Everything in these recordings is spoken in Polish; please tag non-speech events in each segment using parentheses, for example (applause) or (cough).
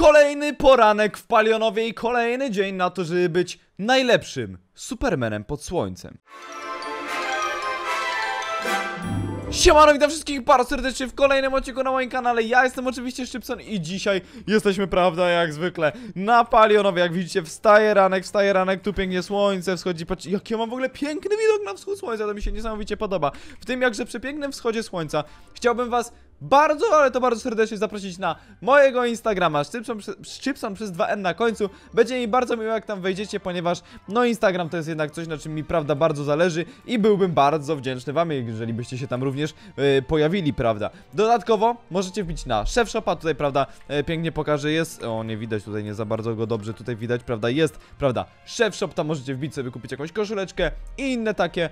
Kolejny poranek w Palionowie i kolejny dzień na to, żeby być najlepszym Supermanem pod słońcem. Siemano, witam wszystkich bardzo serdecznie w kolejnym odcinku na moim kanale. Ja jestem oczywiście Szczypson i dzisiaj jesteśmy, prawda, jak zwykle na Palionowie. Jak widzicie, wstaje ranek, wstaje ranek, tu pięknie słońce wschodzi. Patrzcie, jaki ja mam w ogóle piękny widok na wschód słońca To mi się niesamowicie podoba. W tym jakże przepięknym wschodzie słońca Chciałbym was bardzo, ale to bardzo serdecznie zaprosić na mojego Instagrama. Szczypson, prze- Szczypson przez 2N na końcu. Będzie mi bardzo miło jak tam wejdziecie, ponieważ no Instagram to jest jednak coś, na czym mi prawda bardzo zależy I byłbym bardzo wdzięczny wam, jeżeli byście się tam również e, pojawili, prawda? Dodatkowo możecie wbić na Chef Shopa, tutaj prawda e, pięknie pokażę, jest O nie widać tutaj nie za bardzo go dobrze tutaj widać, prawda Jest, prawda, Chef Shop, tam możecie wbić sobie kupić jakąś koszuleczkę i inne takie e,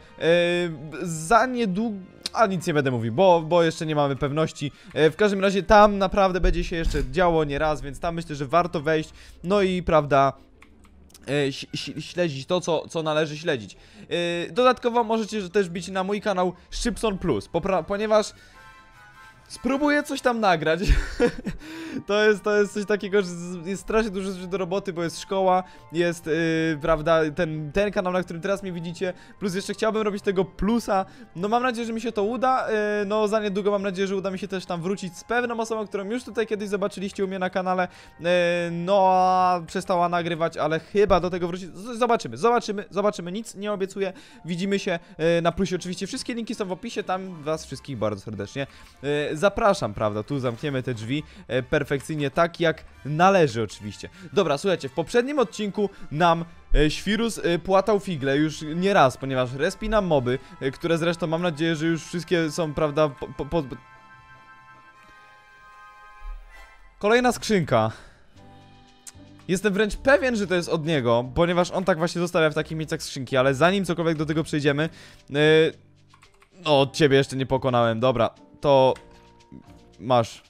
Za niedługo a nic nie będę mówił, bo, bo jeszcze nie mamy pewności. E, w każdym razie tam naprawdę będzie się jeszcze działo nie raz, więc tam myślę, że warto wejść. No i prawda. e, Śledzić to, co, co należy śledzić. E, Dodatkowo możecie też bić na mój kanał Szczypson Plus, ponieważ spróbuję coś tam nagrać. (laughs) to, jest, to jest coś takiego, że jest strasznie dużo rzeczy do roboty, bo jest szkoła, jest, yy, prawda, ten, ten kanał, na którym teraz mnie widzicie, plus jeszcze chciałbym robić tego plusa. No mam nadzieję, że mi się to uda. Yy, no za niedługo mam nadzieję, że uda mi się też tam wrócić z pewną osobą, którą już tutaj kiedyś zobaczyliście u mnie na kanale. Yy, no przestała nagrywać, ale chyba do tego wróci. Zobaczymy, zobaczymy, zobaczymy. Nic nie obiecuję. Widzimy się yy, na plusie. Oczywiście wszystkie linki są w opisie, tam was wszystkich bardzo serdecznie yy, zapraszam, prawda? Tu zamkniemy te drzwi yy, perfekcyjnie, tak jak należy oczywiście. Dobra, słuchajcie, w poprzednim odcinku nam E, Świrus e, płatał figle już nie raz, ponieważ respi nam moby, e, które zresztą mam nadzieję, że już wszystkie są, prawda, po, po. Kolejna skrzynka. Jestem wręcz pewien, że to jest od niego, ponieważ on tak właśnie zostawia w takich miejscach skrzynki, ale zanim cokolwiek do tego przejdziemy... No, od ciebie jeszcze nie pokonałem, dobra, to... Masz.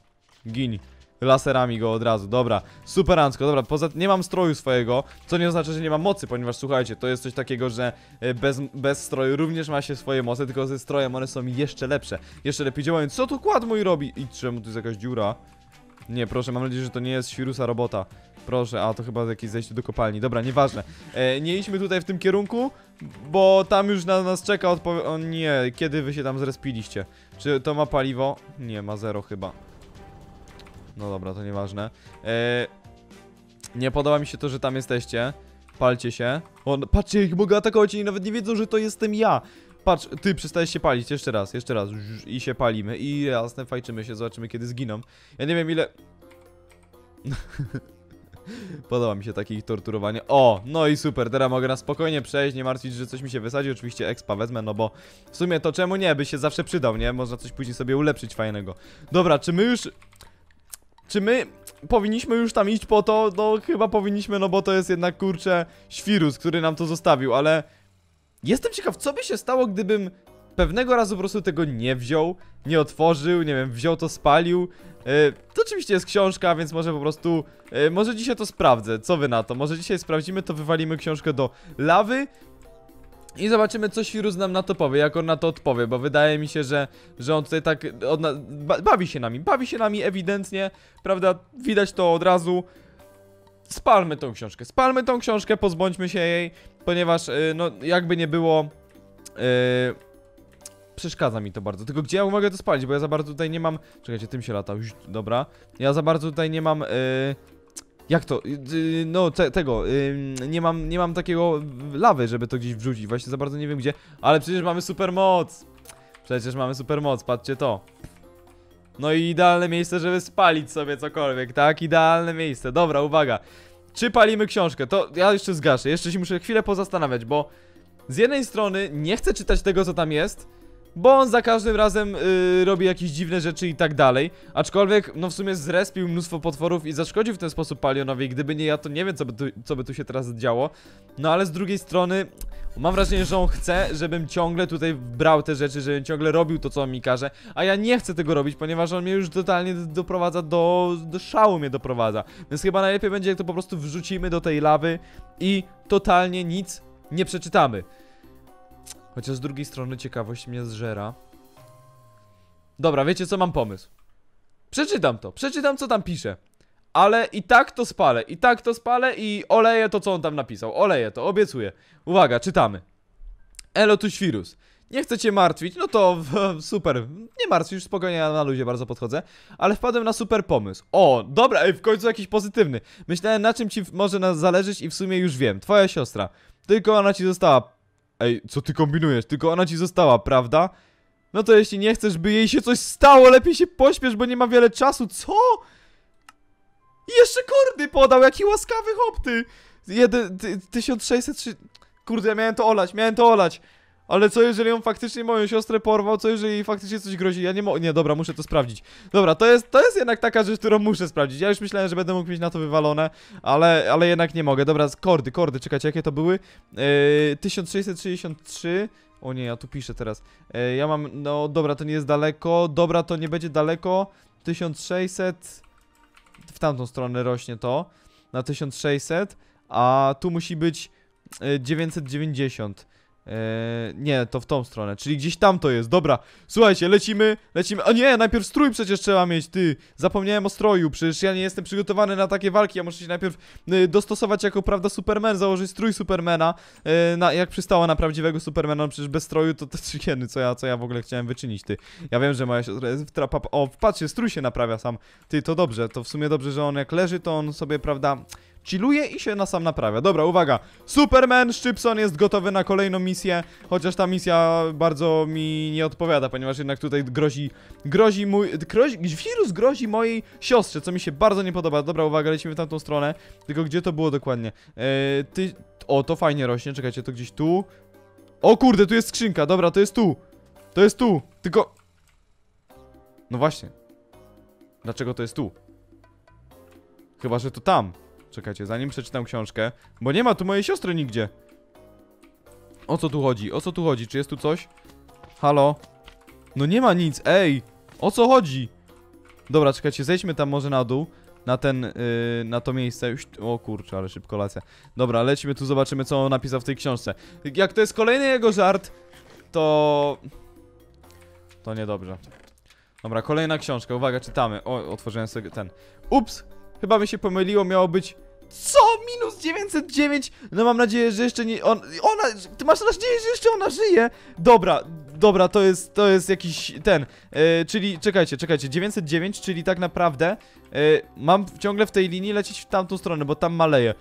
Gin. Laserami go od razu, dobra. Superancko, dobra, poza nie mam stroju swojego, co nie oznacza, że nie mam mocy, ponieważ słuchajcie, to jest coś takiego, że e, bez, bez stroju również ma się swoje moce, tylko ze strojem one są jeszcze lepsze. Jeszcze lepiej działają. Co tu kład mój robi? I czemu tu jest jakaś dziura? Nie, proszę, mam nadzieję, że to nie jest świrusa robota. Proszę, a to chyba jakieś zejście do kopalni. Dobra, nieważne. E, nie idźmy tutaj w tym kierunku, bo tam już na nas czeka odpowiedź. O nie, kiedy wy się tam zrespiliście? Czy to ma paliwo? Nie, ma zero chyba. No dobra, to nieważne. E, nie podoba mi się to, że tam jesteście. Palcie się. O, no, patrzcie, ich mogę atakować i nawet nie wiedzą, że to jestem ja. Patrz, ty przestajesz się palić, jeszcze raz, jeszcze raz. I się palimy. I jasne, fajczymy się, zobaczymy kiedy zginą. Ja nie wiem ile... (laughs) Podoba mi się takie ich torturowanie. O, no i super, teraz mogę na spokojnie przejść, nie martwić, że coś mi się wysadzi. Oczywiście expa wezmę, no bo w sumie to czemu nie, by się zawsze przydał, nie? Można coś później sobie ulepszyć fajnego. Dobra, czy my już... Czy my powinniśmy już tam iść po to? No chyba powinniśmy, no bo to jest jednak kurczę świrus, który nam to zostawił, ale jestem ciekaw, co by się stało, gdybym pewnego razu po prostu tego nie wziął, nie otworzył, nie wiem, wziął to, spalił. E, to oczywiście jest książka, więc może po prostu, e, może dzisiaj to sprawdzę, co wy na to? Może dzisiaj sprawdzimy, to wywalimy książkę do lawy i zobaczymy, co Świrus nam na to powie, jak on na to odpowie, bo wydaje mi się, że, że on tutaj tak bawi się nami, bawi się nami ewidentnie, prawda, widać to od razu. Spalmy tą książkę, spalmy tą książkę, pozbądźmy się jej, ponieważ, y, no, jakby nie było, y, przeszkadza mi to bardzo. Tylko gdzie ja mogę to spalić, bo ja za bardzo tutaj nie mam, czekajcie, tym się lata, już, dobra, ja za bardzo tutaj nie mam, y, jak to? Y, y, No, te, tego. nie, mam, nie mam takiego lawy, żeby to gdzieś wrzucić. Właśnie za bardzo nie wiem gdzie. Ale przecież mamy super moc. Przecież mamy super moc, patrzcie to. No i idealne miejsce, żeby spalić sobie cokolwiek, tak? Idealne miejsce. Dobra, uwaga. Czy palimy książkę? To ja jeszcze zgaszę. Jeszcze się muszę chwilę pozastanawiać, bo z jednej strony nie chcę czytać tego, co tam jest, bo on za każdym razem y, robi jakieś dziwne rzeczy i tak dalej. Aczkolwiek, no w sumie zrespił mnóstwo potworów i zaszkodził w ten sposób Palionowi. Gdyby nie ja, to nie wiem, co by, tu, co by tu się teraz działo. No ale z drugiej strony, mam wrażenie, że on chce, żebym ciągle tutaj brał te rzeczy, żebym ciągle robił to, co on mi każe. A ja nie chcę tego robić, ponieważ on mnie już totalnie doprowadza do, do szału mnie doprowadza. Więc chyba najlepiej będzie, jak to po prostu wrzucimy do tej lawy i totalnie nic nie przeczytamy. Chociaż z drugiej strony ciekawość mnie zżera. Dobra, wiecie co, mam pomysł. Przeczytam to, przeczytam co tam pisze. ale i tak to spalę, i tak to spalę i oleję to, co on tam napisał. Oleję to, obiecuję. Uwaga, czytamy. Elo tu świrus. Nie chcę cię martwić, no to super. Nie martw, już spokojnie ja na luzie bardzo podchodzę. Ale wpadłem na super pomysł. O, dobra, ej, w końcu jakiś pozytywny. Myślałem na czym ci może zależeć i w sumie już wiem. Twoja siostra. Tylko ona ci została. Ej, co ty kombinujesz? Tylko ona ci została, prawda? No to jeśli nie chcesz, by jej się coś stało, lepiej się pośpiesz, bo nie ma wiele czasu. Co? I jeszcze kordy podał, jaki łaskawy hop ty. Jeden, ty, 1603... Kurde, ja miałem to olać, miałem to olać. Ale co jeżeli on faktycznie moją siostrę porwał? Co jeżeli jej faktycznie coś grozi? Ja nie mogę. Nie, dobra, muszę to sprawdzić. Dobra, to jest, to jest jednak taka rzecz, którą muszę sprawdzić. Ja już myślałem, że będę mógł mieć na to wywalone, ale, ale jednak nie mogę. Dobra, kordy, kordy, czekajcie, jakie to były? Yy, 1663. O nie, ja tu piszę teraz. Yy, ja mam, no dobra, to nie jest daleko. Dobra, to nie będzie daleko. 1600. W tamtą stronę rośnie to. Na 1600. A tu musi być yy, 990. Eee, nie, to w tą stronę, czyli gdzieś tam to jest, dobra Słuchajcie, lecimy, lecimy. A nie, najpierw strój przecież trzeba mieć, ty. Zapomniałem o stroju, przecież ja nie jestem przygotowany na takie walki. Ja muszę się najpierw y, dostosować jako, prawda, Superman Założyć strój Supermana. Y, na, Jak przystała na prawdziwego Supermana no Przecież bez stroju to to chieny, co ja, co ja w ogóle chciałem wyczynić, ty. Ja wiem, że moja siostra jest trapa... O, patrzcie, strój się naprawia sam. Ty, to dobrze, to w sumie dobrze, że on jak leży, to on sobie, prawda Chilluje i się na sam naprawia. Dobra, uwaga. Superman Szczypson jest gotowy na kolejną misję, chociaż ta misja bardzo mi nie odpowiada, ponieważ jednak tutaj grozi, grozi mój, grozi, wirus grozi mojej siostrze, co mi się bardzo nie podoba. Dobra, uwaga, lecimy w tamtą stronę, tylko gdzie to było dokładnie? Eee, ty, o, to fajnie rośnie, czekajcie, to gdzieś tu. O kurde, tu jest skrzynka, dobra, to jest tu. To jest tu, tylko... No właśnie. Dlaczego to jest tu? Chyba, że to tam. Czekajcie, zanim przeczytam książkę, bo nie ma tu mojej siostry nigdzie. O co tu chodzi? O co tu chodzi? Czy jest tu coś? Halo? No nie ma nic, ej! O co chodzi? Dobra, czekajcie, zejdźmy tam może na dół. Na ten, yy, na to miejsce. O kurczę, ale szybko lecę. Dobra, lecimy tu, zobaczymy co on napisał w tej książce. Jak to jest kolejny jego żart, to... To niedobrze. Dobra, kolejna książka, uwaga, czytamy. O, otworzyłem sobie ten. Ups! Chyba mi się pomyliło, miało być... Co? Minus 909? No mam nadzieję, że jeszcze nie... On, ona... Ty masz nadzieję, że jeszcze ona żyje? Dobra, dobra, to jest, to jest jakiś ten... E, czyli, czekajcie, czekajcie, 909, czyli tak naprawdę... E, mam ciągle w tej linii lecieć w tamtą stronę, bo tam maleje.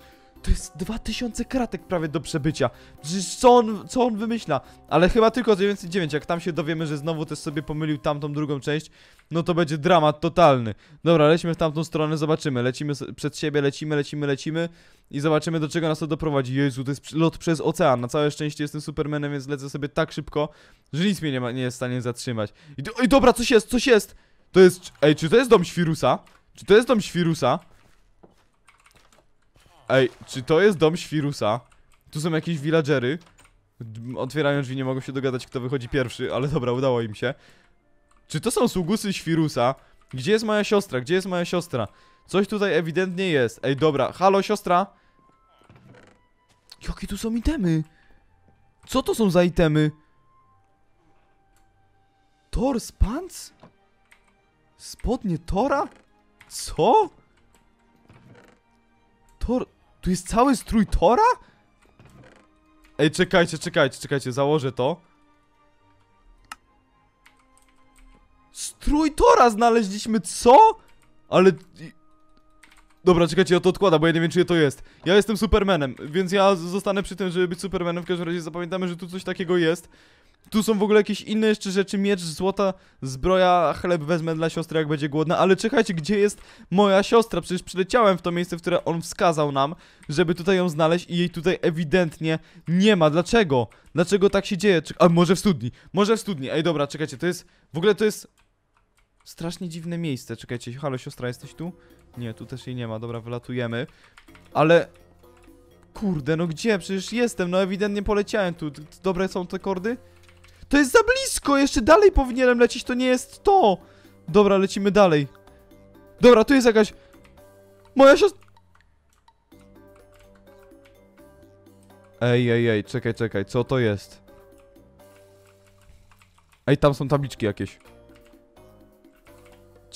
To jest 2000 kratek prawie do przebycia. Przecież co on, co on wymyśla? Ale chyba tylko 909, jak tam się dowiemy, że znowu też sobie pomylił tamtą drugą część, no to będzie dramat totalny. Dobra, lecimy w tamtą stronę, zobaczymy. Lecimy przed siebie, lecimy, lecimy, lecimy i zobaczymy do czego nas to doprowadzi. Jezu, to jest lot przez ocean. Na całe szczęście jestem Supermanem, więc lecę sobie tak szybko, że nic mnie nie, ma, nie jest w stanie zatrzymać. I, do- Ej, dobra, coś jest, coś jest! To jest... Ej, czy to jest dom świrusa? Czy to jest dom świrusa? Ej, czy to jest dom świrusa? Tu są jakieś villagery. Otwierają drzwi, nie mogą się dogadać, kto wychodzi pierwszy, ale dobra, udało im się. Czy to są sługusy świrusa? Gdzie jest moja siostra? Gdzie jest moja siostra? Coś tutaj ewidentnie jest. Ej, dobra, halo siostra? Jakie tu są itemy? Co to są za itemy? Thor pants? Spodnie Tora? Co? Tor... Tu jest cały strój Tora? Ej, czekajcie, czekajcie, czekajcie, założę to. Strój Tora znaleźliśmy, co? Ale... Dobra, czekajcie, ja to odkładam, bo ja nie wiem, czy to jest. Ja jestem Supermanem, więc ja zostanę przy tym, żeby być Supermanem. W każdym razie zapamiętamy, że tu coś takiego jest. Tu są w ogóle jakieś inne jeszcze rzeczy, miecz, złota, zbroja, chleb wezmę dla siostry, jak będzie głodna. Ale czekajcie, gdzie jest moja siostra? Przecież przyleciałem w to miejsce, w które on wskazał nam, żeby tutaj ją znaleźć i jej tutaj ewidentnie nie ma. Dlaczego? Dlaczego tak się dzieje? A może w studni? Może w studni. Ej, dobra, czekajcie, to jest... W ogóle to jest... Strasznie dziwne miejsce. Czekajcie, halo siostra, jesteś tu? Nie, tu też jej nie ma. Dobra, wylatujemy. Ale... Kurde, no gdzie? Przecież jestem, no ewidentnie poleciałem tu. Dobre są te kordy? To jest za blisko! Jeszcze dalej powinienem lecieć, to nie jest to! Dobra, lecimy dalej. Dobra, tu jest jakaś... Moja siostra... Ej, ej, ej, czekaj, czekaj, co to jest? Ej, tam są tabliczki jakieś.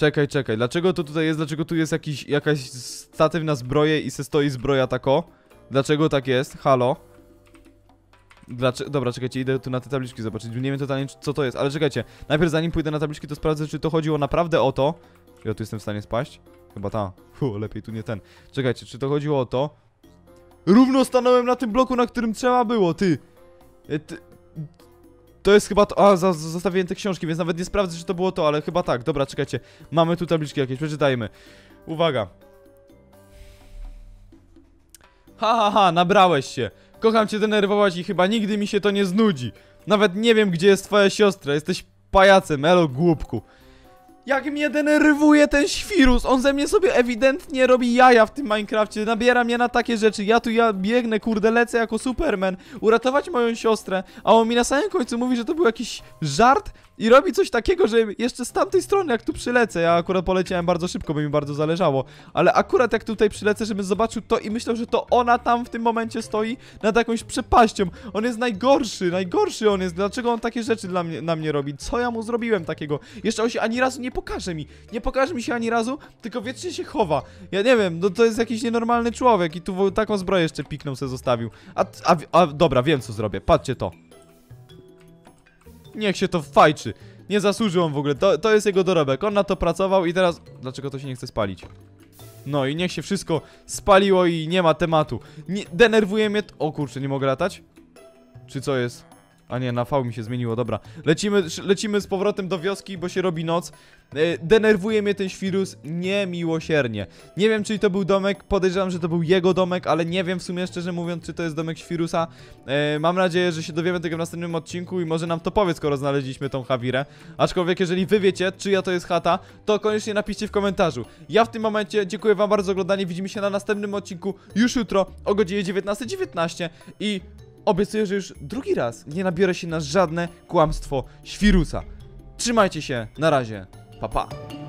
Czekaj, czekaj, dlaczego to tutaj jest, dlaczego tu jest jakiś, jakaś statyw na zbroję i se stoi zbroja tako? Dlaczego tak jest? Halo? Dlaczego? Dobra, czekajcie, idę tu na te tabliczki zobaczyć, nie wiem totalnie co to jest, ale czekajcie, najpierw zanim pójdę na tabliczki to sprawdzę, czy to chodziło naprawdę o to Ja tu jestem w stanie spaść? Chyba ta, Fu, lepiej tu nie ten Czekajcie, czy to chodziło o to? Równo stanąłem na tym bloku, na którym trzeba było, ty! E, ty to jest chyba to. A, za, zostawiłem te książki, więc nawet nie sprawdzę, czy to było to, ale chyba tak. Dobra, czekajcie. Mamy tu tabliczki jakieś, przeczytajmy. Uwaga. Ha, ha, ha, nabrałeś się. Kocham cię denerwować i chyba nigdy mi się to nie znudzi. Nawet nie wiem, gdzie jest twoja siostra. Jesteś pajacem, elo głupku. Jak mnie denerwuje ten świrus, on ze mnie sobie ewidentnie robi jaja w tym Minecrafcie, nabiera mnie na takie rzeczy, ja tu ja biegnę, kurde, lecę jako Superman, uratować moją siostrę, a on mi na samym końcu mówi, że to był jakiś żart i robi coś takiego, że jeszcze z tamtej strony jak tu przylecę, ja akurat poleciałem bardzo szybko, bo mi bardzo zależało, ale akurat jak tutaj przylecę, żebym zobaczył to i myślał, że to ona tam w tym momencie stoi nad jakąś przepaścią, on jest najgorszy, najgorszy on jest, dlaczego on takie rzeczy dla mnie, na mnie robi, co ja mu zrobiłem takiego, jeszcze on się ani razu nie pokaże mi, nie pokaże mi się ani razu, tylko wiecznie się chowa, ja nie wiem, no to jest jakiś nienormalny człowiek i tu taką zbroję jeszcze piknął se zostawił, a, a, a dobra, wiem co zrobię, patrzcie to. Niech się to fajczy. Nie zasłużył on w ogóle. To, to jest jego dorobek. On na to pracował i teraz. Dlaczego to się nie chce spalić? No i niech się wszystko spaliło i nie ma tematu. Nie, denerwuje mnie. O kurczę, nie mogę latać? Czy co jest? A nie, na V mi się zmieniło, dobra. Lecimy, lecimy z powrotem do wioski, bo się robi noc. E, denerwuje mnie ten świrus niemiłosiernie. Nie wiem, czy to był domek, podejrzewam, że to był jego domek, ale nie wiem w sumie, szczerze mówiąc, czy to jest domek świrusa. E, mam nadzieję, że się dowiemy tego w następnym odcinku i może nam to powie, skoro znaleźliśmy tą Hawirę. Aczkolwiek, jeżeli wy wiecie, czyja to jest chata, to koniecznie napiszcie w komentarzu. Ja w tym momencie dziękuję wam bardzo za oglądanie, widzimy się na następnym odcinku już jutro o godzinie 19.19 i obiecuję, że już drugi raz nie nabiorę się na żadne kłamstwo świrusa. Trzymajcie się, na razie, pa pa.